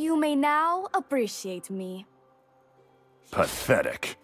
You may now appreciate me. Pathetic.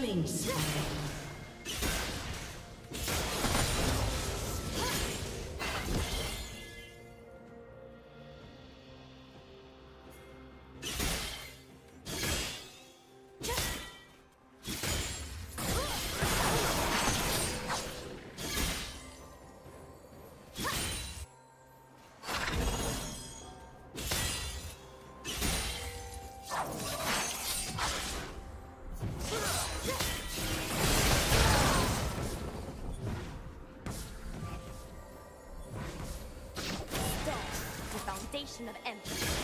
Killing spree. Of empty.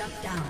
Shut down.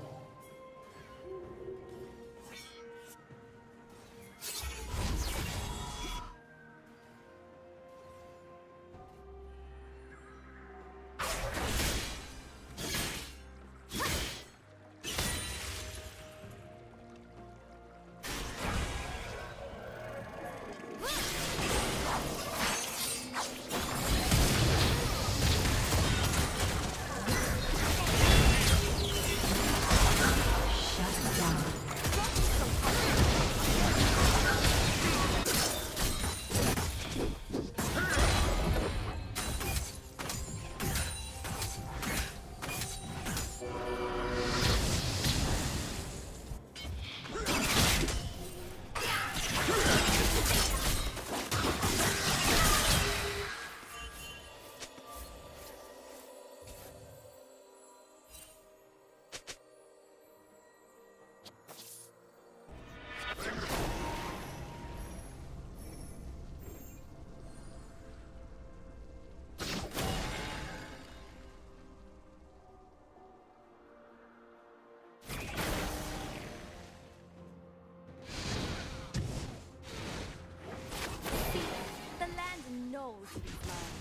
has been.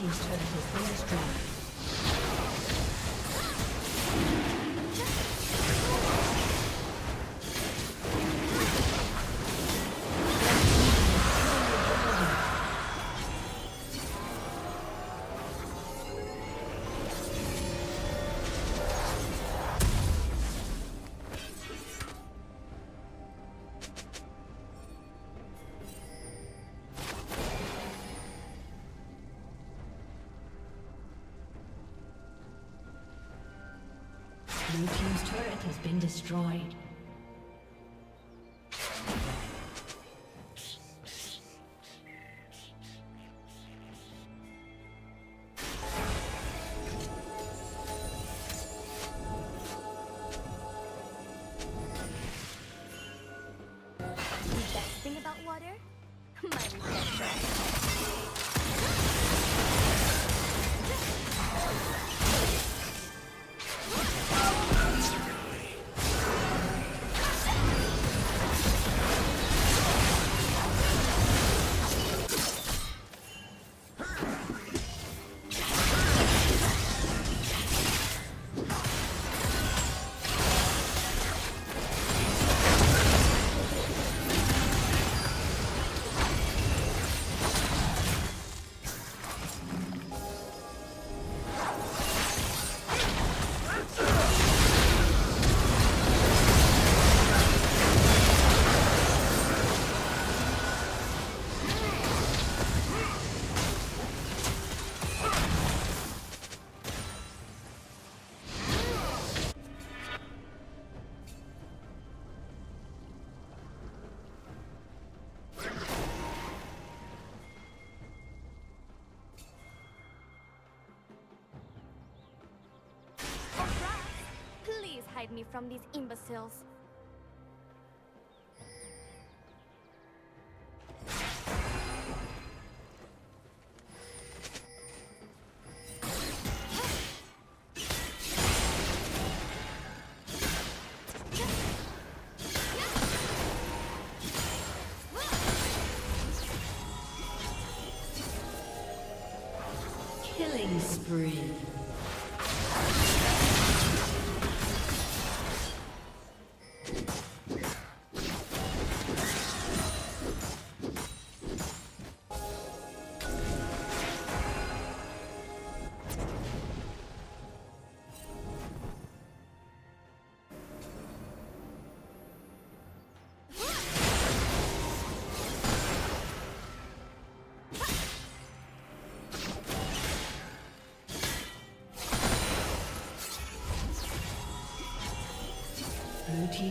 team's turret. has been destroyed. from these imbeciles. Killing spree.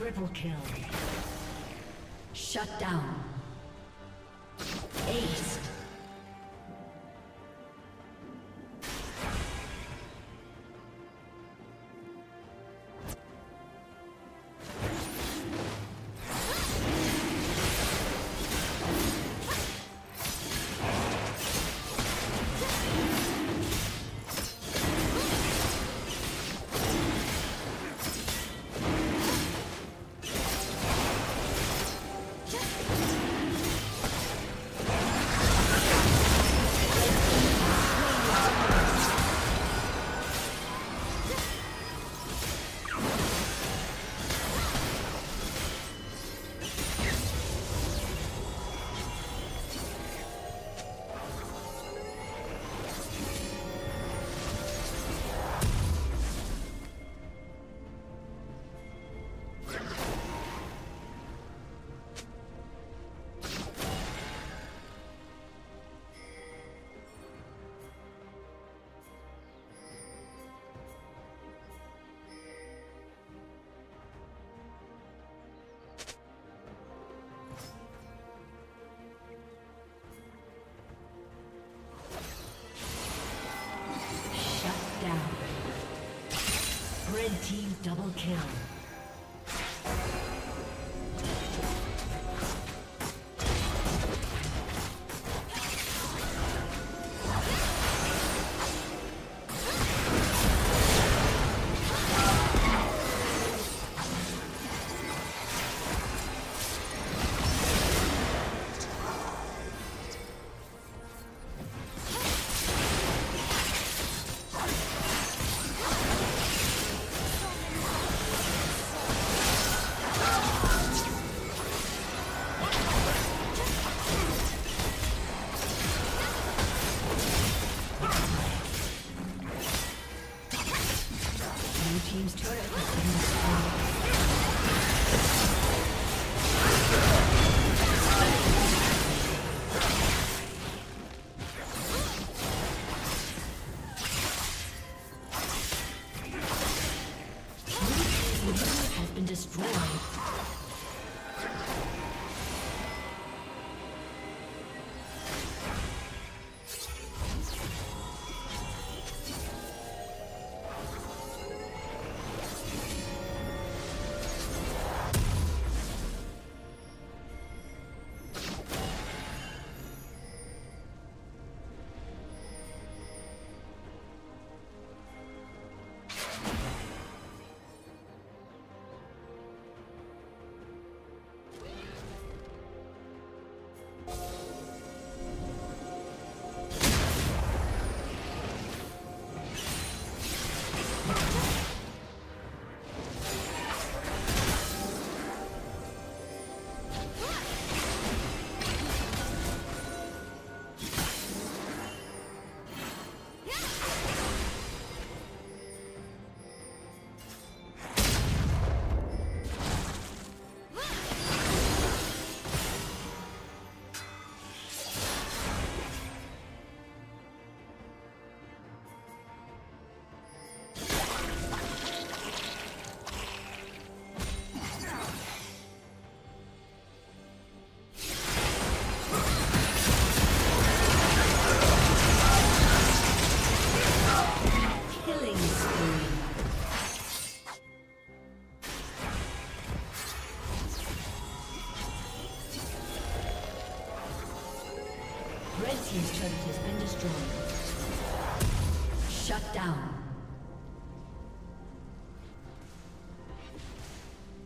Triple kill. Shut down. Ace. Team double kill. Team's turret has.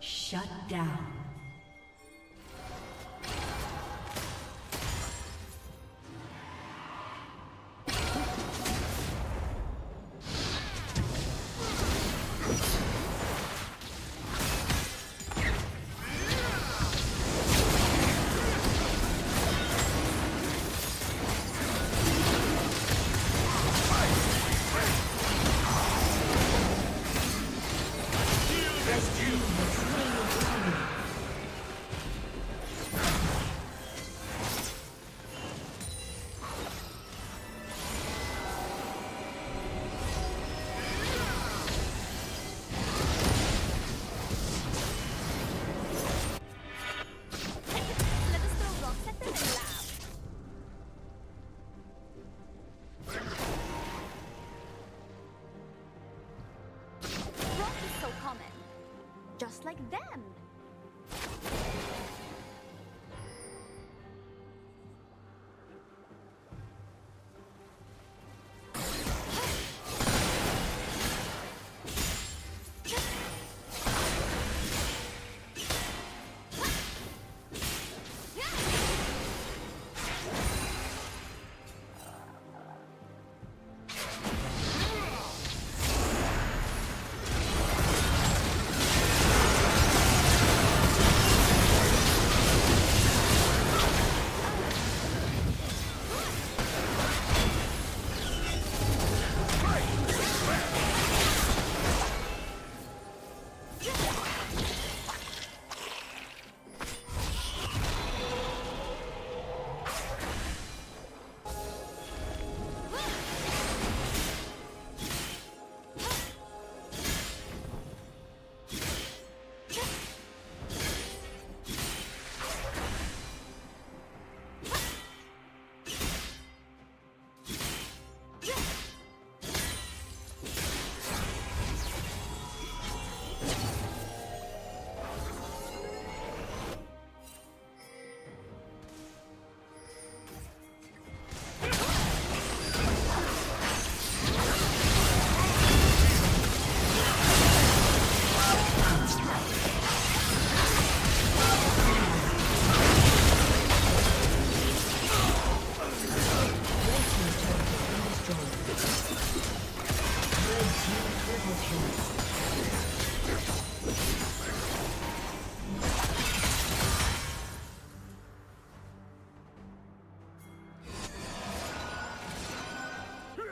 Shut down.